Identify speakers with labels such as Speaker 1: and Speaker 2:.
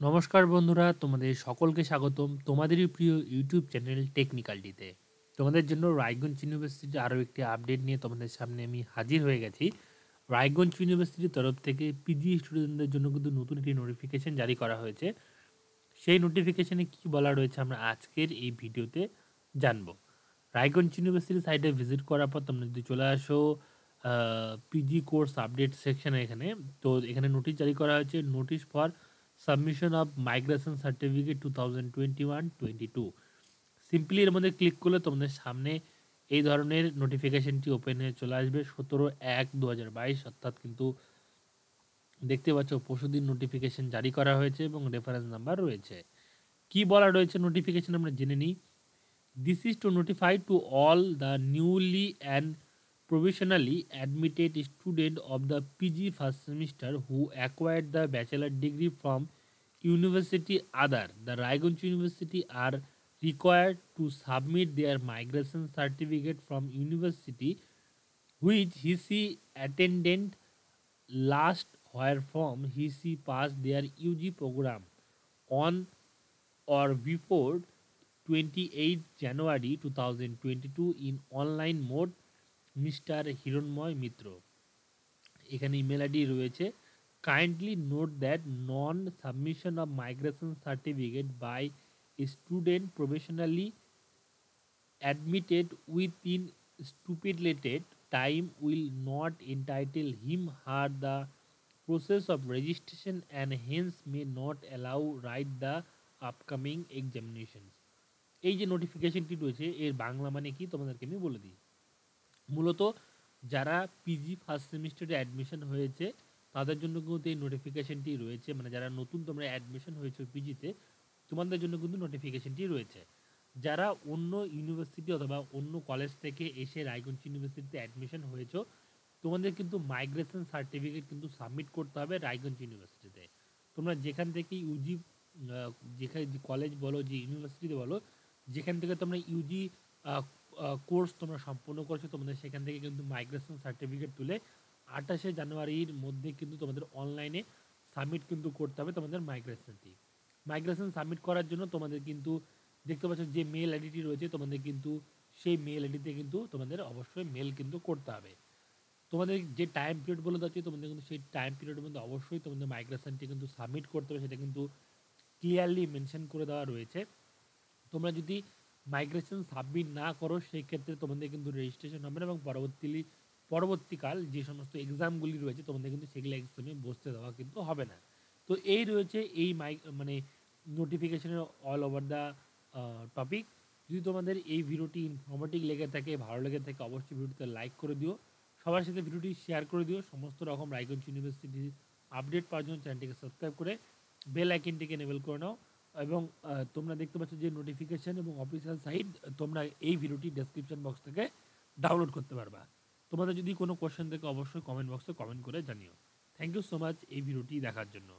Speaker 1: নমস্কার বন্ধুরা, তোমাদের সকলকে স্বাগতম তোমাদেরই প্রিয় ইউটিউব চ্যানেল টেকনিক্যালটিতে তোমাদের জন্য রায়গঞ্জ ইউনিভার্সিটির আরও একটি আপডেট নিয়ে তোমাদের সামনে আমি হাজির হয়ে গেছি। রায়গঞ্জ ইউনিভার্সিটির তরফ থেকে পিজি স্টুডেন্টদের জন্য কিন্তু নতুন একটি নোটিফিকেশন জারি করা হয়েছে। সেই নোটিফিকেশনে কি বলা রয়েছে আমরা আজকের এই ভিডিওতে জানব। রায়গঞ্জ ইউনিভার্সিটির সাইটে ভিজিট করার পর তোমরা যদি চলে আসো পিজি কোর্স আপডেট সেকশনে এখানে, তো এখানে নোটিশ জারি করা হয়েছে। Notice for submission of migration certificate two thousand twenty one twenty two simply এর মধ্যে ক্লিক করলে তোমাদের সামনে এই ধরনের নোটিফিকেশনটি ওপেন হয়ে চলে আসবে। সতেরো এক দু হাজার বাইশ, অর্থাৎ কিন্তু দেখতে পাচ্ছ পরশুদিন নোটিফিকেশন জারি করা হয়েছে এবং রেফারেন্স নাম্বার রয়েছে। কি বলা রয়েছে নোটিফিকেশন আমরা জেনে নিই। This is to notify to all the newly and provisionally admitted student of the PG first semester who acquired the bachelor degree from university other the Raigunj University are required to submit their migration certificate from university which he see attendant last where from he see passed their UG program on or before 28 January 2022 in online mode Mister Hiranmay Mitra. এখানে email ID রয়েছে। Kindly note that non submission of migration certificate by student professionally admitted within stipulated time will not entitle him her the process of registration and hence may not allow write the upcoming examinations এই যে নোটিফিকেশনটি রয়েছে, এর বাংলা মানে কি? তোমাদেরকে আমি বলে দিই। মূলত যারা পিজি ফার্স্ট সেমিস্টারে অ্যাডমিশন হয়েছে, তাদের জন্য কিন্তু এই নোটিফিকেশনটি রয়েছে। মানে যারা নতুন তোমরা অ্যাডমিশন হয়েছে পিজিতে তোমাদের জন্য কিন্তু নোটিফিকেশনটি রয়েছে। যারা অন্য ইউনিভার্সিটি অথবা অন্য কলেজ থেকে এসে রায়গঞ্জ ইউনিভার্সিটিতে অ্যাডমিশন হয়েছো, তোমাদের কিন্তু মাইগ্রেশন সার্টিফিকেট কিন্তু সাবমিট করতে হবে রায়গঞ্জ ইউনিভার্সিটিতে তোমরা যেখান থেকে ইউজি যেখানে কলেজ বলো, যে ইউনিভার্সিটিতে বলো, যেখান থেকে তোমরা ইউজি কোর্স তোমরা সম্পূর্ণ করছ, তোমাদের সেখান থেকে কিন্তু মাইগ্রেশন সার্টিফিকেট তুলে আঠাশে জানুয়ারির মধ্যে কিন্তু তোমাদের অনলাইনে সাবমিট কিন্তু করতে হবে তোমাদের মাইগ্রেশনটি মাইগ্রেশন সাবমিট করার জন্য তোমাদের কিন্তু দেখতে পাচ্ছ যে মেল আইডিটি রয়েছে, তোমাদের কিন্তু সেই মেল আইডিতে কিন্তু তোমাদের অবশ্যই মেল কিন্তু করতে হবে। তোমাদের যে টাইম পিরিয়ড বলে যাচ্ছে তোমাদের কিন্তু সেই টাইম পিরিয়ডের মধ্যে অবশ্যই তোমাদের মাইগ্রেশনটি কিন্তু সাবমিট করতে হবে, সেটা কিন্তু ক্লিয়ারলি মেনশন করে দেওয়া রয়েছে। তোমরা যদি মাইগ্রেশন সাবমিট না করো সেই ক্ষেত্রে তোমাদের কিন্তু রেজিস্ট্রেশন হবে না এবং পরবর্তী পরবর্তীকাল যে সমস্ত এক্সামগুলি রয়েছে, তোমাদের কিন্তু সেগুলো এক্সামে বসতে দেওয়া কিন্তু হবে না। তো এই রয়েছে এই মাই মানে নোটিফিকেশনের অল ওভার দ্য টপিক যদি তোমাদের এই ভিডিওটি ইনফরমেটিভ লেগে থাকে, ভালো লেগে থাকে, অবশ্যই ভিডিওতে লাইক করে দিও। সবার সাথে ভিডিওটি শেয়ার করে দিও। সমস্ত রকম রায়গঞ্জ ইউনিভার্সিটির আপডেট পাওয়ার জন্য চ্যানেলটিকে সাবস্ক্রাইব করে বেল আইকনটিকে এনেবেল করে নাও। এবং তোমরা দেখতে পাচ্ছ যে নোটিফিকেশন এবং অফিসিয়াল সাইট তোমরা এই ভিডিওটি ডেসক্রিপশন বক্স থেকে ডাউনলোড করতে পারবা। তোমাদের যদি কোনো কোয়েশ্চেন থেকে, অবশ্যই কমেন্ট বক্সে কমেন্ট করে জানিও। থ্যাংক ইউ সো মাচ এই ভিডিওটি দেখার জন্য।